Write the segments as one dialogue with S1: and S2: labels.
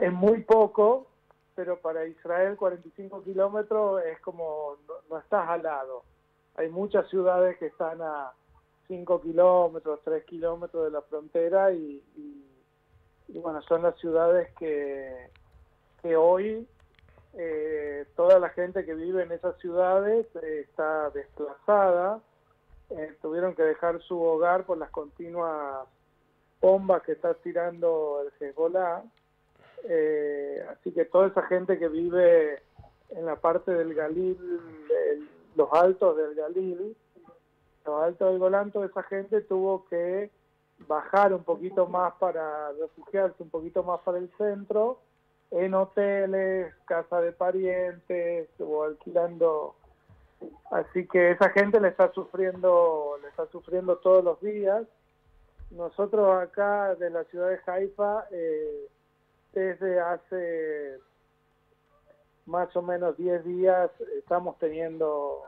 S1: es muy poco, pero para Israel 45 kilómetros es como no, estás al lado. Hay muchas ciudades que están a 5 kilómetros, 3 kilómetros de la frontera y, bueno, son las ciudades que, que hoy eh, toda la gente que vive en esas ciudades eh, está desplazada, eh, tuvieron que dejar su hogar por las continuas bombas que está tirando el Hezbollah eh, así que toda esa gente que vive en la parte del Galil, los altos del Galil, los altos del Golán, esa gente tuvo que bajar un poquito más para refugiarse un poquito más para el centro, en hoteles, casa de parientes o alquilando. Así que esa gente le está sufriendo, le está sufriendo todos los días. Nosotros acá de la ciudad de Haifa eh, desde hace más o menos 10 días estamos teniendo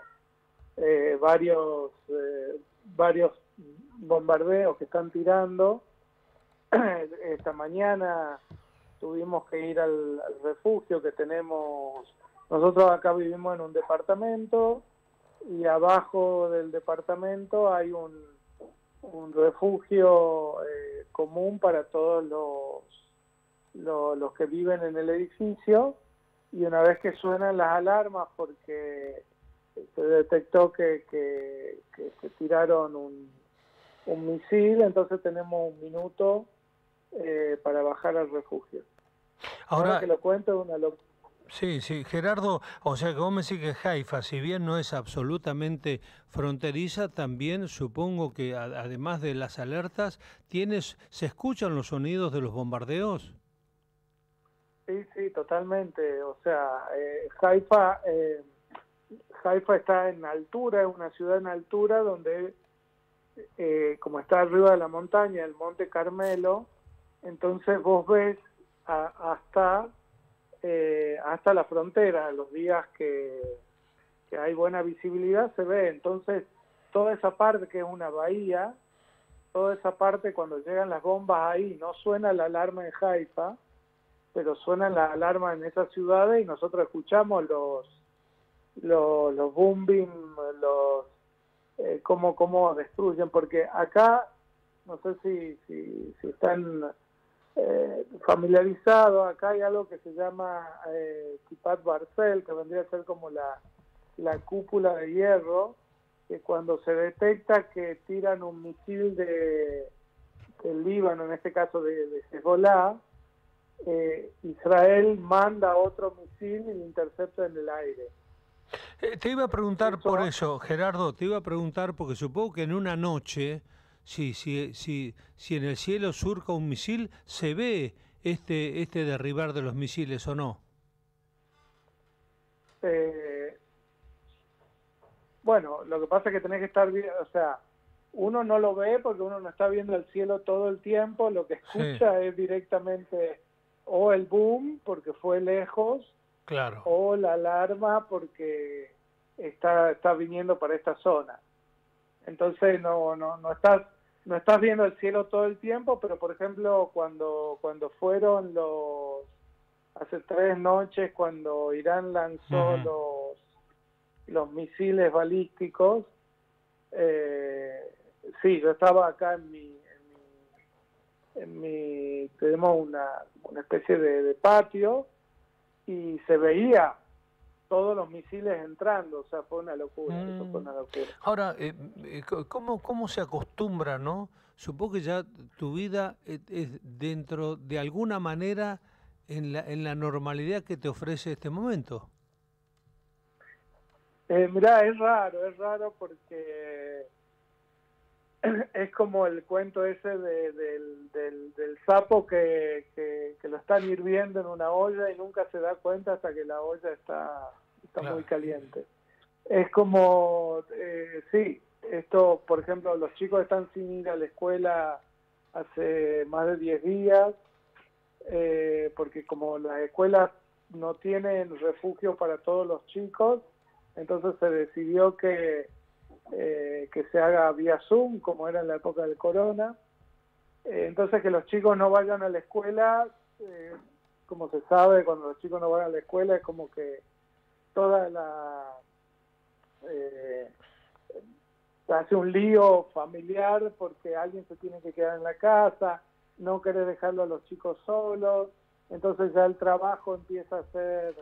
S1: eh, varios eh, varios bombardeos que están tirando. Esta mañana tuvimos que ir al, refugio que tenemos. Nosotros acá vivimos en un departamento y abajo del departamento hay un, un refugio eh, común para todos los los que viven en el edificio y una vez que suenan las alarmas porque se detectó que, que, se tiraron un, un, misil, entonces tenemos un minuto eh, para bajar al refugio.
S2: Ahora,
S1: que lo cuento una
S2: Sí, sí, Gerardo, o sea que vos me decís que Haifa, si bien no es absolutamente fronteriza, también supongo que además de las alertas, tienes, ¿se escuchan los sonidos de los bombardeos?
S1: Sí, sí, totalmente. O sea, eh, Haifa, eh, Haifa está en altura, es una ciudad en altura donde, eh, como está arriba de la montaña, el Monte Carmelo, entonces vos ves hasta, eh, hasta la frontera, los días que, que hay buena visibilidad se ve. Entonces, toda esa parte que es una bahía, toda esa parte cuando llegan las bombas ahí, no suena la alarma en Haifa, pero suenan las alarmas en esas ciudades y nosotros escuchamos los los, los booming, los eh, cómo, cómo destruyen, porque acá, no sé si, si, están eh, familiarizados, acá hay algo que se llama eh, Barcel, que vendría a ser como la, la cúpula de hierro, que cuando se detecta que tiran un misil de del Líbano, en este caso de, de Hezbollah, eh, Israel manda otro misil y lo intercepta en el aire.
S2: Eh, te iba a preguntar por eso, Gerardo, te iba a preguntar porque supongo que en una noche, si, si, si, si en el cielo surca un misil, ¿se ve este, este derribar de los misiles o no?
S1: Eh, bueno, lo que pasa es que tenés que estar bien, o sea, uno no lo ve porque uno no está viendo el cielo todo el tiempo, lo que escucha es directamente o el boom porque fue lejos,
S2: claro.
S1: o la alarma porque está, está viniendo para esta zona. Entonces no, no, no estás no estás viendo el cielo todo el tiempo, pero por ejemplo cuando cuando fueron los hace tres noches cuando Irán lanzó los los misiles balísticos, eh, sí, yo estaba acá en mi en mi, tenemos una, una especie de, patio y se veía todos los misiles entrando, o sea, fue una locura, fue una mm. locura.
S2: Ahora, eh, eh, ¿cómo, ¿cómo se acostumbra, no? Supongo que ya tu vida es, dentro, de alguna manera, en la, en la normalidad que te ofrece este momento.
S1: Eh, mirá, es raro, es raro porque es como el cuento ese de, del, del, sapo que, que, lo están hirviendo en una olla y nunca se da cuenta hasta que la olla está, está muy caliente. Es como, eh, sí, esto, por ejemplo, los chicos están sin ir a la escuela hace más de 10 días, eh, porque como las escuelas no tienen refugio para todos los chicos, entonces se decidió que eh, que se haga vía Zoom, como era en la época del corona. Eh, entonces que los chicos no vayan a la escuela, eh, como se sabe, cuando los chicos no van a la escuela es como que toda la... Eh, hace un lío familiar porque alguien se tiene que quedar en la casa, no quiere dejarlo a los chicos solos, entonces ya el trabajo empieza a ser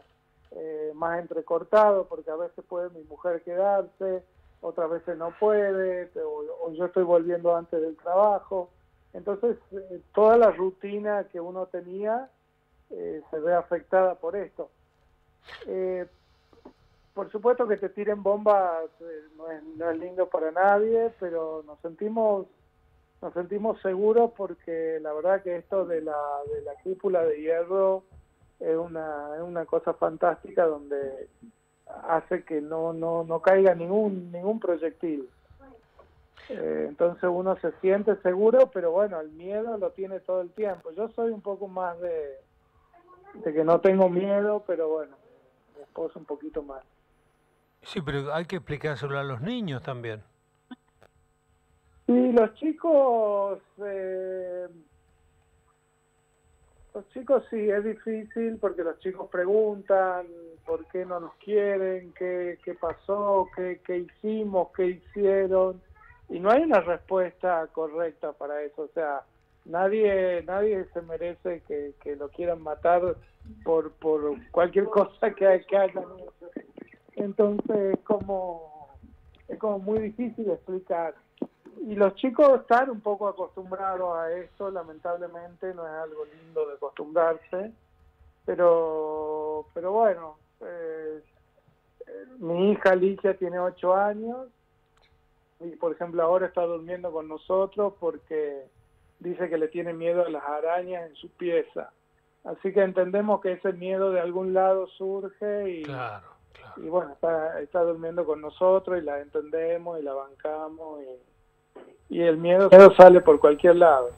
S1: eh, más entrecortado porque a veces puede mi mujer quedarse, otras veces no puede, o, yo estoy volviendo antes del trabajo. Entonces, eh, toda la rutina que uno tenía eh, se ve afectada por esto. por supuesto que te tiren bombas no es, no, es, lindo para nadie, pero nos sentimos nos sentimos seguros porque la verdad que esto de la, de la cúpula de hierro es una, es una cosa fantástica donde hace que no, no, no caiga ningún, ningún proyectil. Eh, entonces uno se siente seguro, pero bueno, el miedo lo tiene todo el tiempo. Yo soy un poco más de, de que no tengo miedo, pero bueno, mi esposo un poquito más.
S2: Sí, pero hay que explicárselo a los niños también.
S1: Sí, los chicos... Eh, los chicos sí, es difícil porque los chicos preguntan por qué no nos quieren, qué, qué pasó, qué, qué hicimos, qué hicieron, y no hay una respuesta correcta para eso. O sea, nadie nadie se merece que, que lo quieran matar por, por cualquier cosa que, que hayan Entonces, como, es como muy difícil explicar. Y los chicos están un poco acostumbrados a esto, lamentablemente no es algo lindo de acostumbrarse, pero, pero bueno, eh, mi hija Alicia tiene ocho años y por ejemplo ahora está durmiendo con nosotros porque dice que le tiene miedo a las arañas en su pieza. Así que entendemos que ese miedo de algún lado surge y, y bueno, está, está durmiendo con nosotros y la entendemos y la bancamos y y el miedo sale por cualquier lado.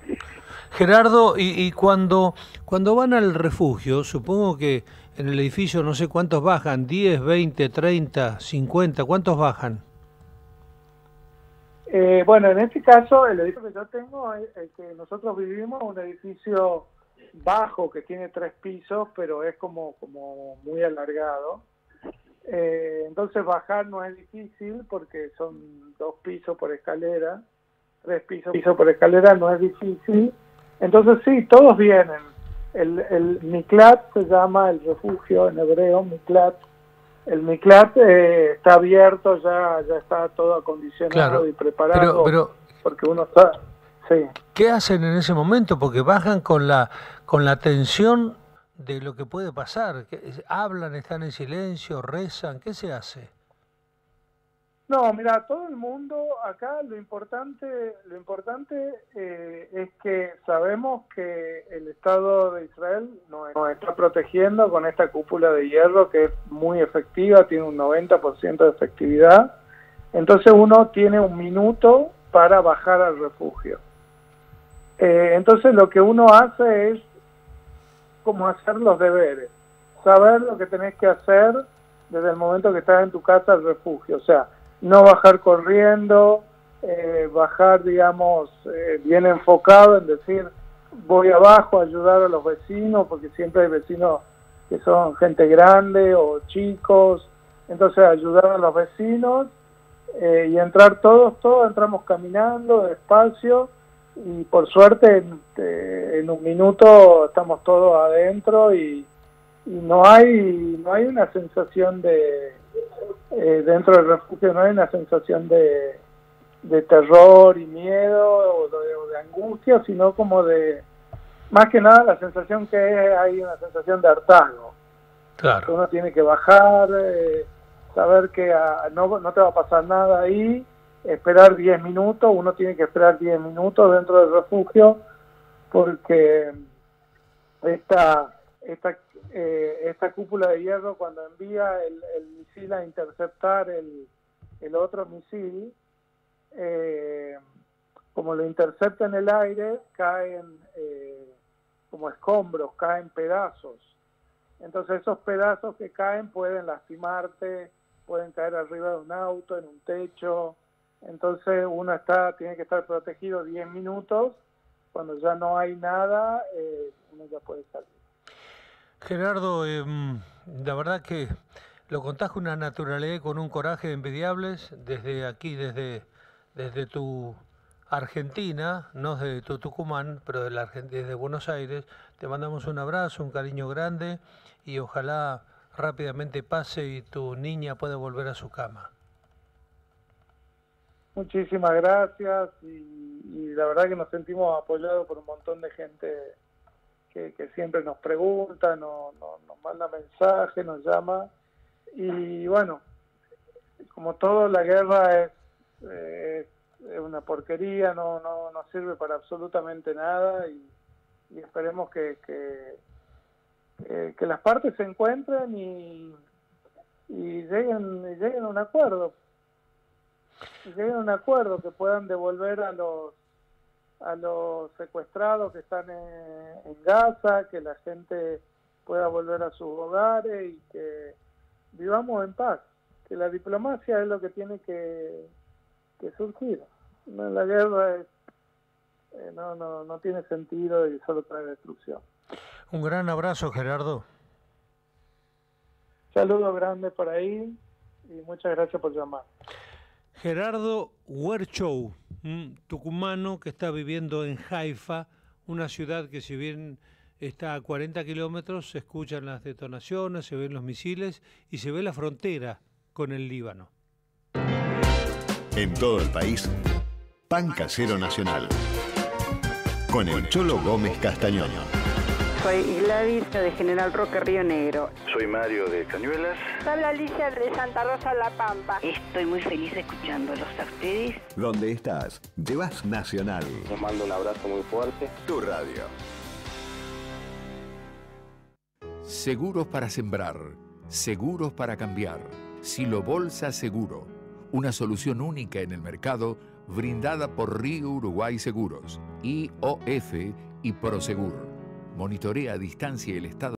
S2: Gerardo, y, cuando, cuando van al refugio, supongo que en el edificio no sé cuántos bajan, 10, 20, 30, 50, ¿cuántos bajan?
S1: Eh, bueno, en este caso, el edificio que yo tengo, el, que nosotros vivimos, un edificio bajo que tiene tres pisos, pero es como, como muy alargado. Eh, entonces bajar no es difícil porque son dos pisos por escalera tres pisos, piso por escalera no es difícil. Entonces sí, todos vienen. El, el Miklat se llama el refugio en hebreo, Miklat. El Miklat eh, está abierto, ya, ya está todo acondicionado y preparado. Pero, porque uno está... Sí.
S2: ¿Qué hacen en ese momento? Porque bajan con la, con la tensión de lo que puede pasar. ¿Hablan, están en silencio, rezan? ¿Qué se hace?
S1: No, mira, todo el mundo acá lo importante, lo importante eh, es que sabemos que el Estado de Israel nos, está protegiendo con esta cúpula de hierro que es muy efectiva, tiene un 90% de efectividad. Entonces uno tiene un minuto para bajar al refugio. Eh, entonces lo que uno hace es como hacer los deberes, saber lo que tenés que hacer desde el momento que estás en tu casa al refugio. O sea, no bajar corriendo, eh, bajar, digamos, eh, bien enfocado en decir, voy abajo a ayudar a los vecinos, porque siempre hay vecinos que son gente grande o chicos, entonces ayudar a los vecinos eh, y entrar todos, todos entramos caminando despacio y por suerte en, un minuto estamos todos adentro y, y no hay no hay una sensación de eh, dentro del refugio no hay una sensación de, de terror y miedo o de, angustia, sino como de, más que nada la sensación que hay una sensación de hartazgo. Claro. Uno tiene que bajar, eh, saber que ah, no, no te va a pasar nada ahí, esperar 10 minutos, uno tiene que esperar 10 minutos dentro del refugio porque esta, esta eh, esta cúpula de hierro cuando envía el, misil a interceptar el, el otro misil, eh, como lo intercepta en el aire, caen eh, como escombros, caen pedazos. Entonces esos pedazos que caen pueden lastimarte, pueden caer arriba de un auto, en un techo. Entonces uno está tiene que estar protegido 10 minutos. Cuando ya no hay nada, uno ya puede salir.
S2: Gerardo, em, la verdad que lo contás con una naturalidad y con un coraje envidiables desde aquí, desde, desde tu Argentina, no desde tu Tucumán, pero de la, desde Buenos Aires. Te mandamos un abrazo, un cariño grande y ojalá rápidamente pase y tu niña pueda volver a su cama.
S1: Muchísimas gracias y, la verdad que nos sentimos apoyados por un montón de gente que, siempre nos pregunta, nos manda mensajes, nos llama. Y bueno, como todo la guerra es, una porquería, no, no, no sirve para absolutamente nada y, esperemos que, que, las partes se encuentren y, y lleguen, lleguen a un acuerdo, lleguen a un acuerdo que puedan devolver a los a los secuestrados que están en, en Gaza, que la gente pueda volver a sus hogares y que vivamos en paz, que la diplomacia es lo que tiene que, que surgir. la guerra es, eh, no, no, no tiene sentido y solo trae destrucción.
S2: Un gran abrazo, Gerardo.
S1: Saludos grandes por ahí y muchas gracias por llamar.
S2: Gerardo Huerchow, tucumano que está viviendo en Haifa, una ciudad que si bien está a 40 kilómetros, se escuchan las detonaciones, se ven los misiles y se ve la frontera con el Líbano.
S3: En todo el país, Pan Casero Nacional. Con el Cholo Gómez Castañón.
S4: Soy Gladys de General Roque Río Negro.
S5: Soy Mario de Cañuelas.
S6: Soy Alicia de Santa Rosa La Pampa.
S4: Estoy muy feliz escuchándolos a ustedes.
S3: ¿Dónde estás? Llevas Nacional.
S5: Les mando un abrazo muy fuerte.
S3: Tu radio.
S7: Seguros para sembrar. Seguros para cambiar. Silo Bolsa Seguro. Una solución única en el mercado brindada por Río Uruguay Seguros, IOF y Prosegur monitorea a distancia el estado